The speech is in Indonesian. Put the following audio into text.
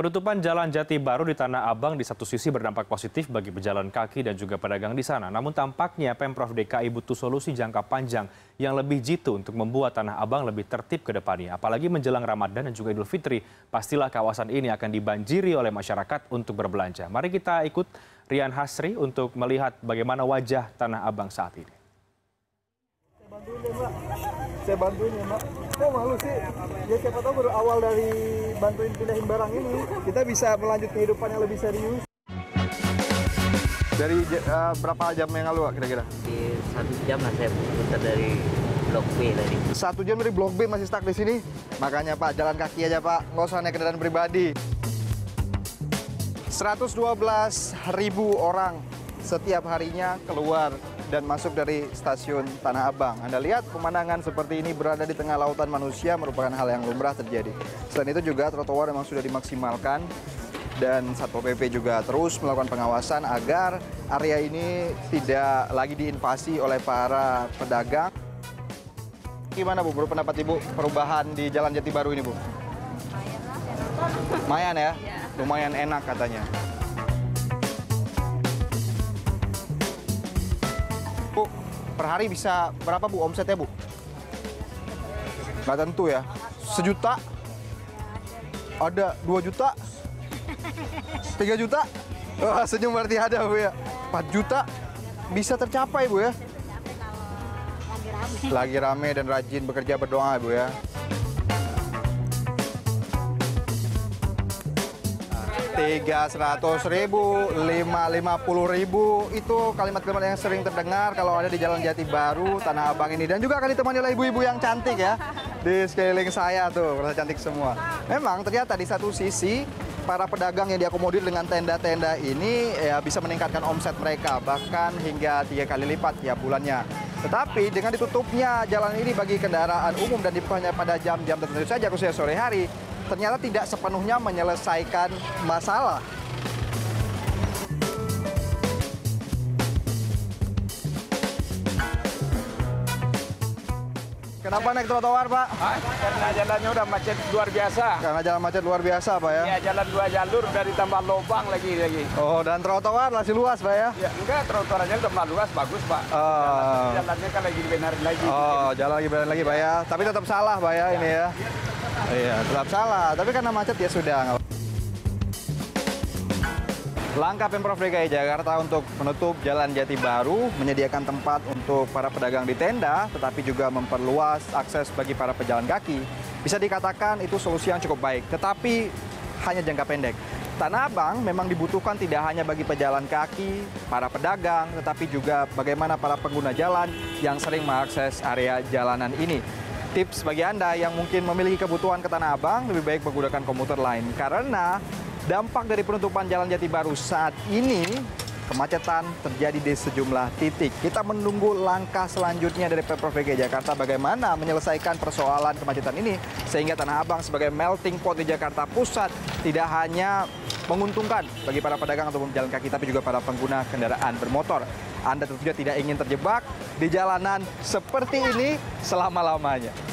Penutupan jalan jati baru di Tanah Abang di satu sisi berdampak positif bagi pejalan kaki dan juga pedagang di sana. Namun tampaknya Pemprov DKI butuh solusi jangka panjang yang lebih jitu untuk membuat Tanah Abang lebih tertib ke depannya. Apalagi menjelang Ramadan dan juga Idul Fitri, pastilah kawasan ini akan dibanjiri oleh masyarakat untuk berbelanja. Mari kita ikut Rian Hasri untuk melihat bagaimana wajah Tanah Abang saat ini. saya bantuin ya mbak kok malu sih ya siapa tahu baru awal dari bantuin pindahin barang ini kita bisa melanjut kehidupan yang lebih serius Dari uh, berapa jam yang lalu kira-kira? di satu jam lah saya putar dari blok B tadi. Satu jam dari Blok B masih stuck di sini. Makanya Pak, jalan kaki aja Pak, nggak usah naik kendaraan pribadi. 112 ribu orang setiap harinya keluar dan masuk dari stasiun Tanah Abang. Anda lihat pemandangan seperti ini berada di tengah lautan manusia merupakan hal yang lumrah terjadi. Selain itu juga trotoar memang sudah dimaksimalkan dan Satpol PP juga terus melakukan pengawasan agar area ini tidak lagi diinvasi oleh para pedagang. Gimana Bu, menurut pendapat Ibu perubahan di Jalan Jati Baru ini Bu? Lumayan ya? Lumayan enak katanya. Per hari bisa berapa Bu omsetnya Bu? Nggak tentu ya. Sejuta? Ada 2 juta? 3 juta? Wah, senyum berarti ada Bu ya. 4 juta bisa tercapai Bu ya. Lagi rame dan rajin bekerja berdoa Bu ya. Tiga seratus ribu, lima lima puluh ribu itu kalimat-kalimat yang sering terdengar kalau ada di Jalan Jati Baru Tanah Abang ini dan juga akan ditemani oleh ibu-ibu yang cantik ya di sekeliling saya tuh merasa cantik semua. Memang ternyata di satu sisi para pedagang yang diakomodir dengan tenda-tenda ini ya bisa meningkatkan omset mereka bahkan hingga tiga kali lipat tiap bulannya. Tetapi dengan ditutupnya jalan ini bagi kendaraan umum dan dibukanya pada jam-jam tertentu saja khususnya sore hari, ternyata tidak sepenuhnya menyelesaikan masalah. Kenapa naik trotoar, Pak? Ah, karena jalannya udah macet luar biasa. Karena jalan macet luar biasa, Pak ya. Ya jalan dua jalur dari tambah lubang lagi lagi. Oh, dan trotoar masih luas, Pak ya. Ya enggak trotoarnya udah malu luas bagus pak. Oh. Jalannya kan lagi dibenerin lagi. Oh, jalan lagi benar lagi, Pak ya. Tapi tetap salah, Pak ya, ini ya. Iya, tetap salah. Tapi karena macet ya sudah. Langkah Pemprov DKI Jakarta untuk menutup Jalan Jati Baru, menyediakan tempat untuk para pedagang di tenda, tetapi juga memperluas akses bagi para pejalan kaki, bisa dikatakan itu solusi yang cukup baik, tetapi hanya jangka pendek. Tanah Abang memang dibutuhkan tidak hanya bagi pejalan kaki, para pedagang, tetapi juga bagaimana para pengguna jalan yang sering mengakses area jalanan ini. Tips bagi Anda yang mungkin memiliki kebutuhan ke Tanah Abang, lebih baik menggunakan komuter lain. Karena dampak dari penutupan Jalan Jati Baru saat ini, kemacetan terjadi di sejumlah titik. Kita menunggu langkah selanjutnya dari Pemprov DKI Jakarta bagaimana menyelesaikan persoalan kemacetan ini sehingga Tanah Abang sebagai melting pot di Jakarta Pusat tidak hanya menguntungkan bagi para pedagang ataupun pejalan kaki tapi juga para pengguna kendaraan bermotor. Anda tentunya tidak ingin terjebak di jalanan seperti ini selama-lamanya.